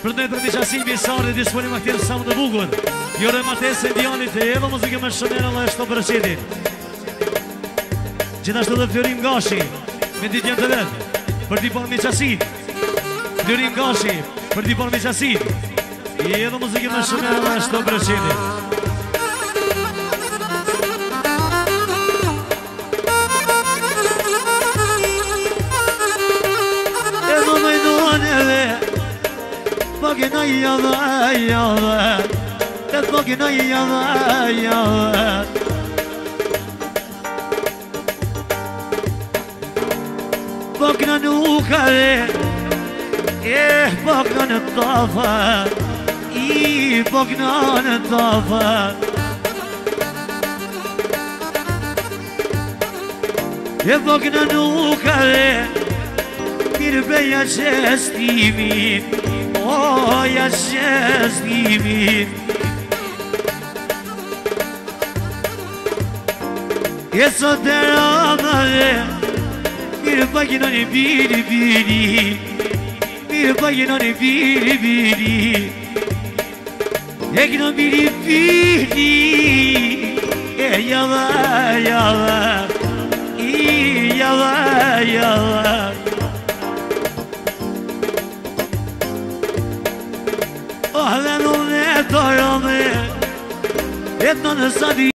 Për të jo të qasim visar dhe disponim aktirë samë të bugun Jore Matese, Dionit e Evo, muzike me shënerë Allah e shto për qitin Gjithashtë edhe Fjorim Gashi Me ditë njëmë të vetë Për t'i ponë një qasim Fjorim Gashi Për t'i ponë një qasim I edhe muzike me shënerë Allah e shto për qitin Dhe po k'na javë, e javë Dhe po k'na javë, e javë Po k'na nukhe E po k'na I po k'na në E po k'na nukhe Kirë beja qështimi moja się z nimi Jest oderana Bir bakın hani biri biri Bir bakın hani biri biri Ekno biri biri E yala yala İyi yala yala Dhe në në e të rëmë Jetë në në